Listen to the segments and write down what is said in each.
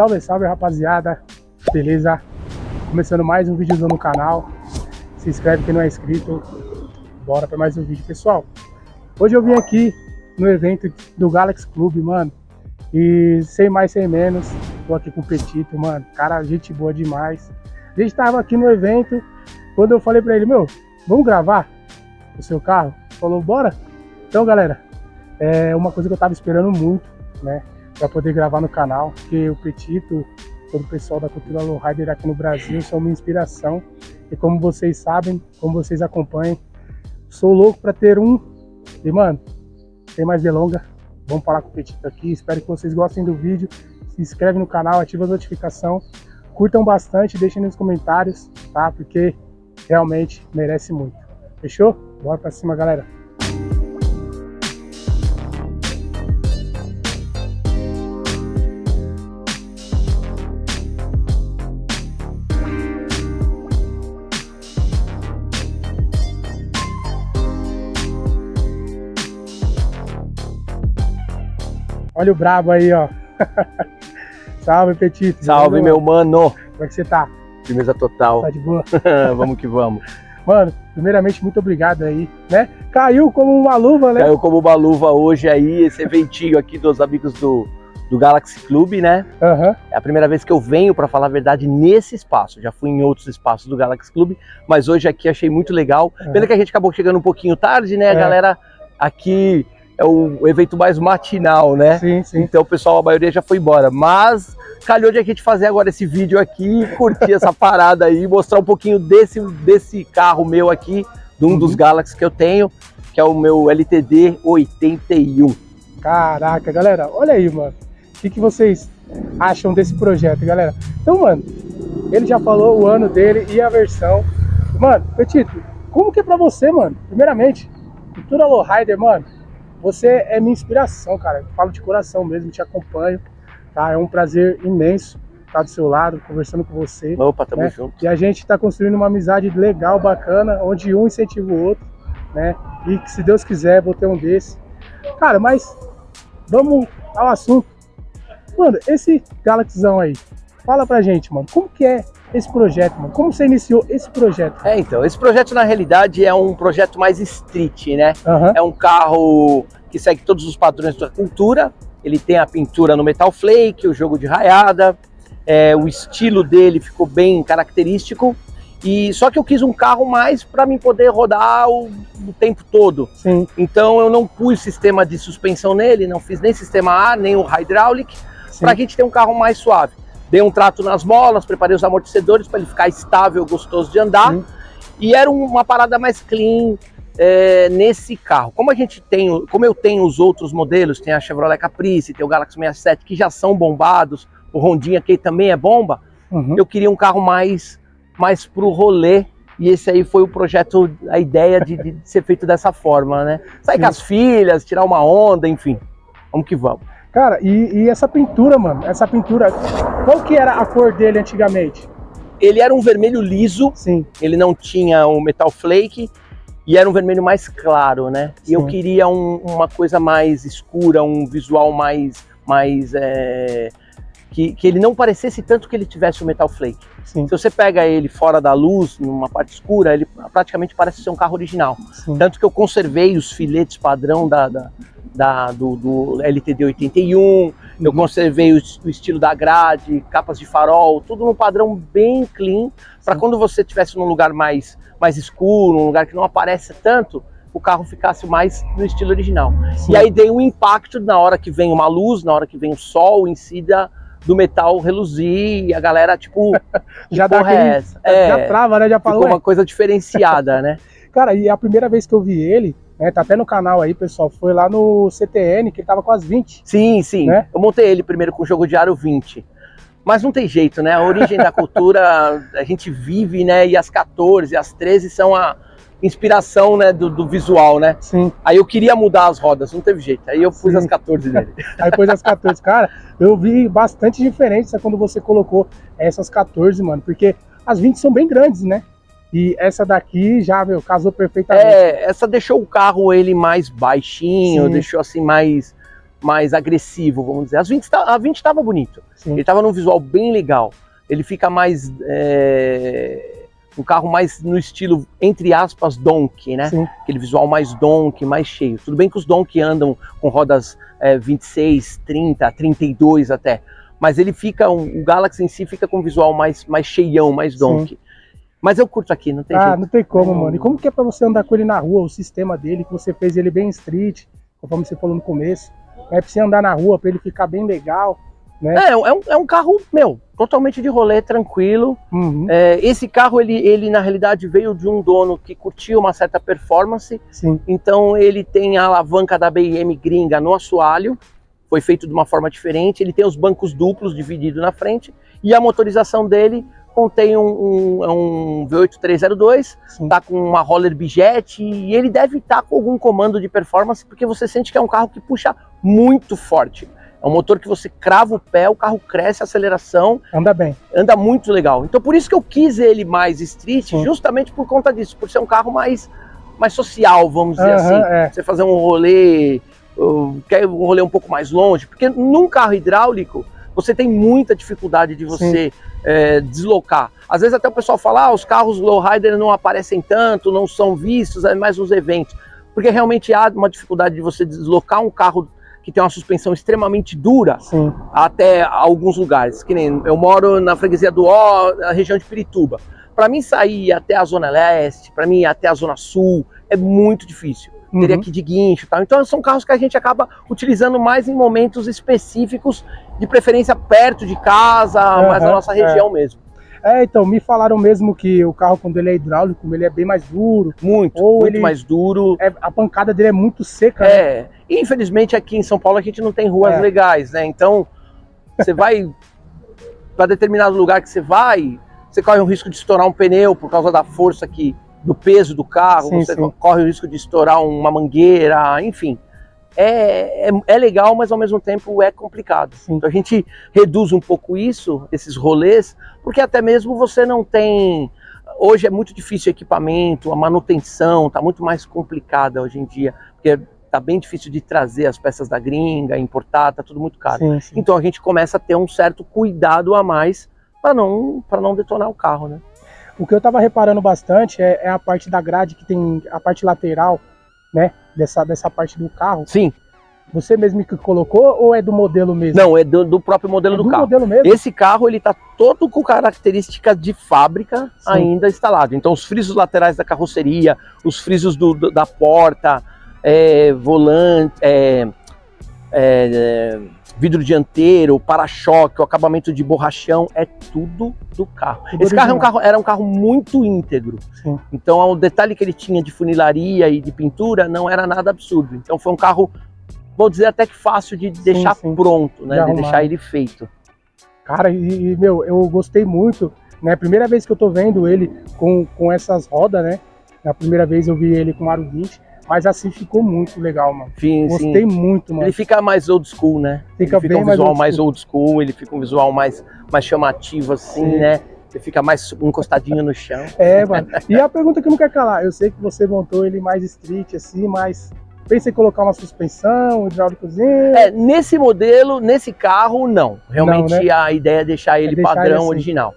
Salve, salve rapaziada, beleza? Começando mais um vídeo no canal. Se inscreve quem não é inscrito. Bora para mais um vídeo, pessoal. Hoje eu vim aqui no evento do Galaxy Club, mano. E sem mais, sem menos, tô aqui com o Petito, mano. Cara, gente boa demais. A gente tava aqui no evento, quando eu falei pra ele, meu, vamos gravar o seu carro? Falou, bora? Então, galera, é uma coisa que eu tava esperando muito, né? Para poder gravar no canal, porque o Petito, todo o pessoal da cultura lowrider aqui no Brasil são uma inspiração. E como vocês sabem, como vocês acompanham, sou louco para ter um. E mano, sem mais delongas, vamos falar com o Petito aqui. Espero que vocês gostem do vídeo. Se inscreve no canal, ativa a notificação, curtam bastante, deixem nos comentários, tá? Porque realmente merece muito. Fechou? Bora pra cima, galera. Olha o brabo aí, ó. Salve, Petito. Salve, meu mano. Como é que você tá? Firmeza total. Tá de boa? vamos que vamos. Mano, primeiramente, muito obrigado aí, né? Caiu como uma luva, né? Caiu como uma luva hoje aí, esse eventinho aqui dos amigos do, do Galaxy Club, né? Uhum. É a primeira vez que eu venho, para falar a verdade, nesse espaço. Já fui em outros espaços do Galaxy Club, mas hoje aqui achei muito legal. Uhum. Pena que a gente acabou chegando um pouquinho tarde, né? A é. galera aqui é o evento mais matinal, né? Sim, sim. Então o pessoal, a maioria já foi embora. Mas calhou de a gente fazer agora esse vídeo aqui, curtir essa parada aí, mostrar um pouquinho desse, desse carro meu aqui, de um uhum. dos Galaxy que eu tenho, que é o meu LTD 81. Caraca, galera, olha aí, mano. O que, que vocês acham desse projeto, galera? Então, mano, ele já falou o ano dele e a versão. Mano, Petito, como que é pra você, mano? Primeiramente, cultura lowrider, mano, você é minha inspiração, cara. Eu falo de coração mesmo, te acompanho. Tá? É um prazer imenso estar do seu lado, conversando com você. Opa, tamo né? junto. E a gente está construindo uma amizade legal, bacana, onde um incentiva o outro, né? E que se Deus quiser, vou ter um desse. Cara, mas vamos ao assunto. Mano, esse Galaxyzão aí, fala pra gente, mano, como que é esse projeto, mano? Como você iniciou esse projeto? É, então, esse projeto na realidade é um projeto mais street, né? Uhum. É um carro que segue todos os padrões da cultura. Ele tem a pintura no metal flake, o jogo de raiada, é, o estilo dele ficou bem característico. E só que eu quis um carro mais para mim poder rodar o, o, tempo todo. Sim. Então eu não pus sistema de suspensão nele, não fiz nem sistema A, nem o hydraulic, para a gente ter um carro mais suave. Dei um trato nas molas, preparei os amortecedores para ele ficar estável, gostoso de andar. Sim. E era uma parada mais clean é, nesse carro. Como a gente tem, como eu tenho os outros modelos, tem a Chevrolet Caprice, tem o Galaxy 67 que já são bombados, o Rondinha que também é bomba. Uhum. Eu queria um carro mais mais pro rolê e esse aí foi o projeto, a ideia de, de ser feito dessa forma, né? Sair Sim. com as filhas, tirar uma onda, enfim. Vamos que vamos. Cara, e, e, essa pintura, mano, essa pintura, qual que era a cor dele antigamente? Ele era um vermelho liso, Sim. ele não tinha o metal flake e era um vermelho mais claro, né? Sim. E eu queria um, uma coisa mais escura, um visual mais, mais é, que, que ele não parecesse tanto que ele tivesse o metal flake. Sim. Se você pega ele fora da luz, numa parte escura, ele praticamente parece ser um carro original. Sim. Tanto que eu conservei os filetes padrão da, da, da, do, do, LTD 81, uhum. eu conservei o, o, estilo da grade, capas de farol, tudo num padrão bem clean, para quando você estivesse num lugar mais, mais escuro, num lugar que não aparece tanto, o carro ficasse mais no estilo original. Sim. E aí dei um impacto na hora que vem uma luz, na hora que vem o sol, incida do metal reluzir e a galera, tipo, já dá aquele, é essa? É, já trava, né? Já falou. Ficou uma coisa diferenciada, né? Cara, e a primeira vez que eu vi ele, né, tá até no canal aí, pessoal, foi lá no CTN, que ele tava com as 20. Sim, sim. Né? Eu montei ele primeiro com o jogo diário 20. Mas não tem jeito, né? A origem da cultura a gente vive, né? E as 14, as 13 são a inspiração, né, do, do, visual, né? Sim. Aí eu queria mudar as rodas, não teve jeito. Aí eu pus Sim. as 14 dele. aí pus as 14. Cara, eu vi bastante diferença quando você colocou essas 14, mano, porque as 20 são bem grandes, né? E essa daqui já, meu, casou perfeitamente. É, essa deixou o carro ele mais baixinho, Sim. deixou assim mais mais agressivo, vamos dizer. As 20, a 20 estava bonito, Sim. ele estava num visual bem legal. Ele fica mais. É, um carro mais no estilo, entre aspas, Donk, né? Sim. Aquele visual mais Donk, mais cheio. Tudo bem que os Donk andam com rodas é, 26, 30, 32 até. Mas ele fica, um, o Galaxy em si fica com um visual mais, mais cheião, mais Donk. Mas eu curto aqui, não tem ah, jeito. não tem como, mano. E como que é pra você andar com ele na rua, o sistema dele, que você fez ele bem street, conforme você falou no começo. É pra você andar na rua, pra ele ficar bem legal, né? É, é um, é um carro, meu, totalmente de rolê, tranquilo. Uhum, É, esse carro, ele, ele na realidade veio de um dono que curtia uma certa performance, Sim, então ele tem a alavanca da BM gringa no assoalho, foi feito de uma forma diferente, ele tem os bancos duplos divididos na frente, e a motorização dele contém um, um, é um V8302, sim. tá com uma roller bijet, e ele deve estar com algum comando de performance, porque você sente que é um carro que puxa muito forte. É um motor que você crava o pé, o carro cresce a aceleração, Anda bem. anda muito legal. Então por isso que eu quis ele mais street, Sim. justamente por conta disso, por ser um carro mais, mais social, vamos dizer Aham, assim. é. Você fazer um rolê, uh, quer um rolê um pouco mais longe, porque num carro hidráulico você tem muita dificuldade de você eh, deslocar. Às vezes até o pessoal fala, ah, os carros lowrider não aparecem tanto, não são vistos, é mais nos eventos. Porque realmente há uma dificuldade de você deslocar um carro que tem uma suspensão extremamente dura Sim, até alguns lugares. Que nem eu moro na freguesia do Ó, na região de Pirituba. Para mim sair até a zona leste, para mim ir até a zona sul, é muito difícil. Uhum. Teria que ir de guincho, e tal. Então são carros que a gente acaba utilizando mais em momentos específicos, de preferência perto de casa, mais na nossa região mesmo. É, então, me falaram mesmo que o carro, quando ele é hidráulico, ele é bem mais duro. Muito, Ou muito mais duro. É, a pancada dele é muito seca, né? É, e infelizmente aqui em São Paulo a gente não tem ruas É. legais, né? Então, você vai para determinado lugar que você vai, você corre o risco de estourar um pneu por causa da força que do peso do carro, Sim, você sim. corre o risco de estourar uma mangueira, enfim. É, é, é legal, mas ao mesmo tempo é complicado. Sim. Então a gente reduz um pouco isso, esses rolês, porque até mesmo você não tem. Hoje é muito difícil o equipamento, a manutenção está muito mais complicada hoje em dia, porque tá bem difícil de trazer as peças da gringa, importar, tá tudo muito caro. Sim, sim. Então a gente começa a ter um certo cuidado a mais para não para não detonar o carro, né? O que eu tava reparando bastante é, é a parte da grade que tem a parte lateral, né? Dessa, dessa parte do carro. Sim, Você mesmo que colocou ou é do modelo mesmo? não é do, do próprio modelo é do, do carro. modelo mesmo? Esse carro ele tá todo com características de fábrica Sim. ainda instalado. Então os frisos laterais da carroceria, os frisos do- do- da porta, é, volante, é, é, vidro dianteiro, para-choque, o acabamento de borrachão, é tudo do carro. Tudo Esse carro, é um carro era um carro muito íntegro. Sim. Então o detalhe que ele tinha de funilaria e de pintura não era nada absurdo. Então foi um carro, vou dizer até que fácil de deixar sim. pronto, né? De deixar ele feito. Cara, e, e, meu, eu gostei muito, né? Primeira vez que eu tô vendo ele com, com essas rodas, né? Na primeira vez eu vi ele com aro 20, mas assim ficou muito legal, mano. Sim, sim. Gostei muito, mano. Ele fica mais old school, né? Fica ele fica bem um mais visual old mais old school, ele fica um visual mais, mais chamativo, assim, Sim. né? Ele fica mais encostadinho no chão. É, mano. E a pergunta que não quer calar, eu sei que você montou ele mais street, assim, mas pensa em colocar uma suspensão, um hidráulicozinho. É, nesse modelo, nesse carro, não. Realmente Não, né? a ideia é deixar ele deixar padrão ele assim. original.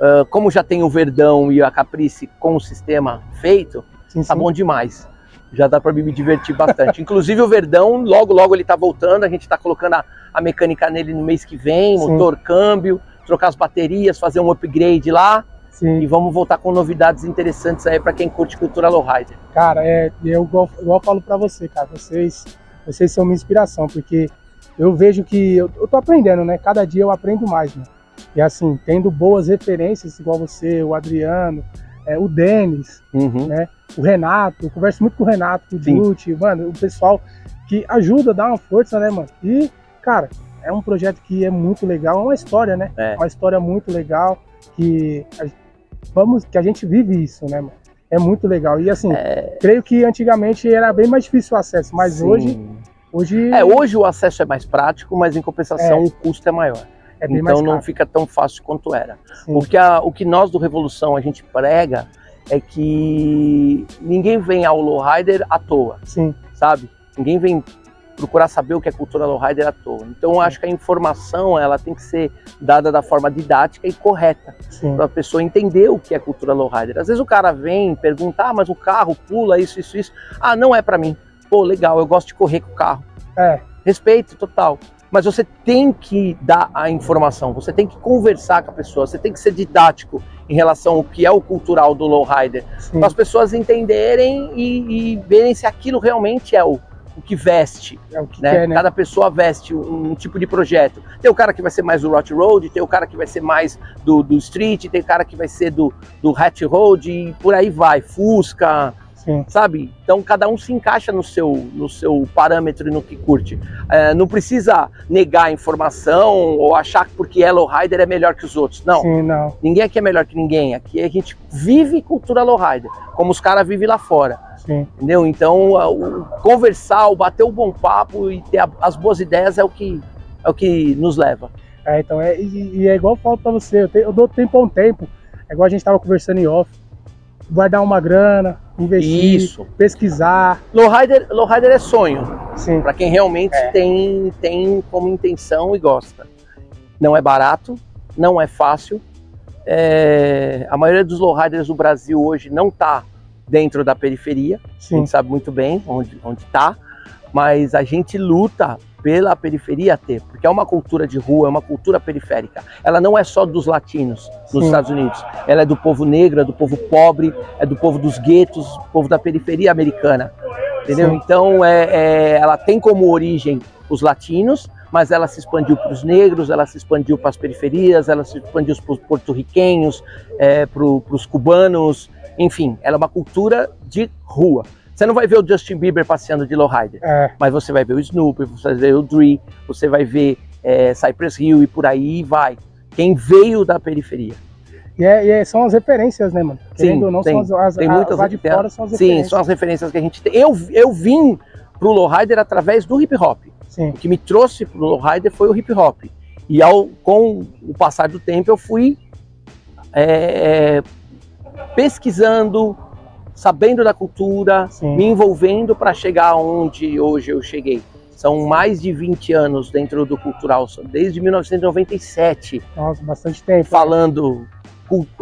Ah, como já tem o Verdão e a Caprice com o sistema feito, sim, tá sim. bom demais. Já dá para me divertir bastante. Inclusive o Verdão, logo logo ele tá voltando, a gente tá colocando a, a mecânica nele no mês que vem, Sim. motor, câmbio, trocar as baterias, fazer um upgrade lá Sim. e vamos voltar com novidades interessantes aí para quem curte cultura lowrider. Cara, é, eu igual, igual falo pra você, cara, vocês, vocês são minha inspiração, porque eu vejo que eu, eu tô aprendendo, né? Cada dia eu aprendo mais, né? E assim, tendo boas referências, igual você, o Adriano, é, o Denis, Uhum. O Renato, eu converso muito com o Renato, com o. Dutti, mano, o pessoal que ajuda, dá uma força, né, mano? E, cara, é um projeto que é muito legal, é uma história, né? É. Uma história muito legal, que a, vamos, que a gente vive isso, né, mano? É muito legal. E assim, creio que antigamente era bem mais difícil o acesso, mas Sim. hoje, hoje É, hoje o acesso é mais prático, mas em compensação É. o custo é maior. é bem então não fica tão fácil quanto era. Sim. O que, a- o que nós do Revolução a gente prega é que ninguém vem ao lowrider à toa, Sim, sabe? Ninguém vem procurar saber o que é cultura lowrider à toa. Então eu acho que a informação ela tem que ser dada da forma didática e correta para a pessoa entender o que é cultura lowrider. Às vezes o cara vem perguntar, ah, mas o carro pula isso, isso, isso. Ah, não é para mim. Pô, legal, eu gosto de correr com o carro. É. Respeito total. Mas você tem que dar a informação, você tem que conversar com a pessoa, você tem que ser didático em relação ao que é o cultural do lowrider, para as pessoas entenderem e, e verem se aquilo realmente é o, o que veste. É o que né? quer, né? Cada pessoa veste um, um, tipo de projeto. Tem o cara que vai ser mais do Rot Road, tem o cara que vai ser mais do, do Street, tem o cara que vai ser do, do Hatch Road e por aí vai. Fusca, Sim. sabe? Então cada um se encaixa no seu, no seu parâmetro e no que curte. É, não precisa negar a informação ou achar que porque é lowrider é melhor que os outros. Não. Sim, não. Ninguém aqui é melhor que ninguém. Aqui a gente vive cultura lowrider, como os caras vivem lá fora. Sim. Entendeu? Então, o conversar, o bater o bom papo e ter as boas ideias é o que, é o que nos leva. É, então, é, e, e é igual eu falo pra você, eu, te, eu dou tempo a um tempo. É igual a gente tava conversando em off. Guardar uma grana, investir, Isso. pesquisar. Lowrider, lowrider é sonho, Sim. para quem realmente É. tem, tem como intenção e gosta. Não é barato, não é fácil. É, a maioria dos lowriders do Brasil hoje não está dentro da periferia. A Sim. gente sabe muito bem onde onde está, mas a gente luta pela periferia ter, porque é uma cultura de rua, é uma cultura periférica. Ela não é só dos latinos nos Sim. Estados Unidos, ela é do povo negro, é do povo pobre, é do povo dos guetos, povo da periferia americana, entendeu? Sim. Então é, é- ela tem como origem os latinos, mas ela se expandiu para os negros, ela se expandiu para as periferias, ela se expandiu para os porto-riquenhos, é, para os cubanos, enfim, ela é uma cultura de rua. Você não vai ver o Justin Bieber passeando de lowrider, É, mas você vai ver o Snoopy, você vai ver o Dre, você vai ver é, Cypress Hill e por aí vai. Quem veio da periferia. e, é, e é- são as referências, né, mano? Sim, Querendo ou não, tem. são as, as, Tem muitas lá de tem- fora são as Sim, referências. são as referências que a gente tem. Eu, eu vim pro lowrider através do hip hop. Sim, O que me trouxe pro lowrider foi o hip hop. E ao, com o passar do tempo eu fui é, pesquisando, sabendo da cultura, Sim. me envolvendo para chegar onde hoje eu cheguei. São mais de 20 anos dentro do cultural, desde 1997, nossa, bastante tempo. falando,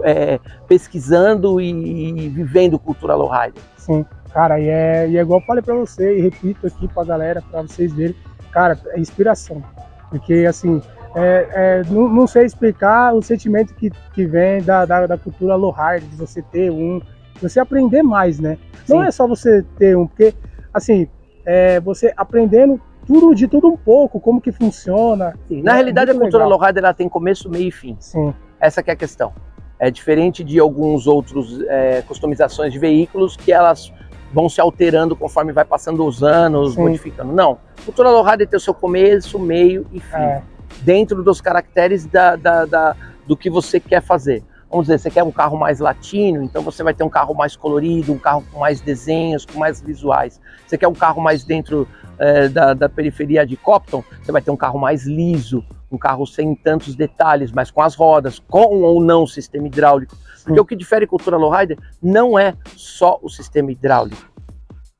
é, pesquisando e, vivendo cultura lowrider. Sim, cara, e é, e é igual eu falei pra você, e repito aqui pra galera, pra vocês verem, cara, é inspiração. Porque, assim, é, é, não, não sei explicar o sentimento que, que vem da, da, da cultura lowrider, de você ter um, você aprender mais, né? Não Sim. é só você ter um, porque, assim, é, você aprendendo tudo de tudo um pouco, como que funciona. Sim, Na É realidade, a cultura legal. lowrider ela tem começo, meio e fim. Sim, Essa que é a questão. É diferente de alguns outros é, customizações de veículos que elas vão se alterando conforme vai passando os anos, Sim. modificando. Não. Cultura lowrider tem o seu começo, meio e fim. é, Dentro dos caracteres da, da- da- do que você quer fazer. Vamos dizer, você quer um carro mais latino, então você vai ter um carro mais colorido, um carro com mais desenhos, com mais visuais. Você quer um carro mais dentro é, da, da periferia de Copton, você vai ter um carro mais liso, um carro sem tantos detalhes, mas com as rodas, com ou não sistema hidráulico. Porque Sim. o que difere cultura lowrider não é só o sistema hidráulico.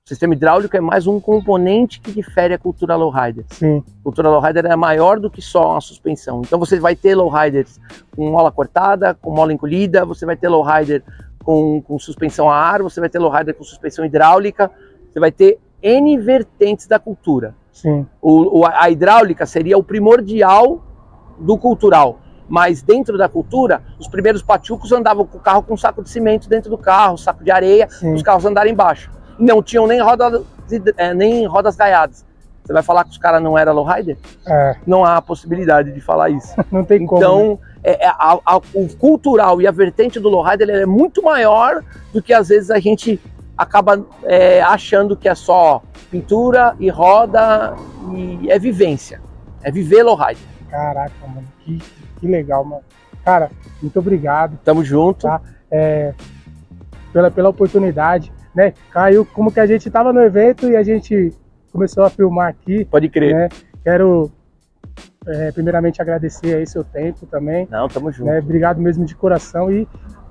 O sistema hidráulico é mais um componente que difere a cultura lowrider. sim, Cultura lowrider é maior do que só uma suspensão. Então você vai ter lowriders com mola cortada, com mola encolhida, você vai ter lowrider com, com suspensão a ar, você vai ter lowrider com suspensão hidráulica, você vai ter N vertentes da cultura. sim, O, o- a hidráulica seria o primordial do cultural. Mas dentro da cultura, os primeiros patiucos andavam com o carro com um saco de cimento dentro do carro, saco de areia, sim. os carros andarem embaixo. Não tinham nem rodas, é, nem rodas gaiadas. Você vai falar que os caras não eram lowrider? É, Não há possibilidade de falar isso. não tem como. né? Então, é, é, a- a- o cultural e a vertente do lowrider ele é muito maior do que às vezes a gente acaba é, achando que é só pintura e roda e é vivência. É viver lowrider. Caraca, mano, que, que legal, mano. Cara, muito obrigado. Tamo junto. Tá. é, pela, pela oportunidade, né? Caiu como que a gente tava no evento e a gente começou a filmar aqui, Pode crer. né? Quero é, primeiramente agradecer aí seu tempo também, Não, tamo junto. né? Obrigado mesmo de coração e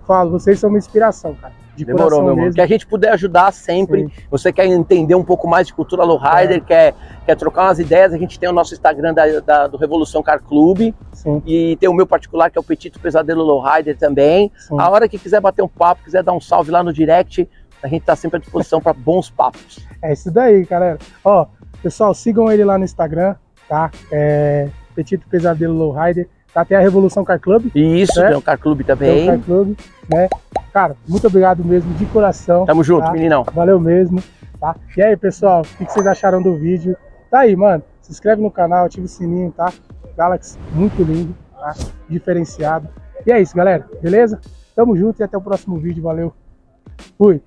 falo, vocês são uma inspiração, cara. De Demorou, meu mesmo. Que a gente puder ajudar sempre. Sim. Você quer entender um pouco mais de cultura lowrider, quer, quer trocar umas ideias, a gente tem o nosso Instagram da, da- do Revolução Car Clube Sim, e tem o meu particular que é o Petito Pesadelo Lowrider também. sim. A hora que quiser bater um papo, quiser dar um salve lá no direct, a gente tá sempre à disposição para bons papos. É isso daí, galera. Ó, pessoal, sigam ele lá no Instagram, tá? É Petito Pesadelo Lowrider. Tá? Tem a Revolução Car Club. Isso, Certo. tem o Car Clube Tem o também. Car Club, né? Cara, muito obrigado mesmo, de coração. Tamo junto, Tá. meninão. Valeu mesmo, tá? E aí, pessoal, o que que vocês acharam do vídeo? Tá aí, mano. Se inscreve no canal, ativa o sininho, tá? Galaxy, muito lindo, tá? Diferenciado. E é isso, galera. Beleza? Tamo junto e até o próximo vídeo. Valeu. Fui.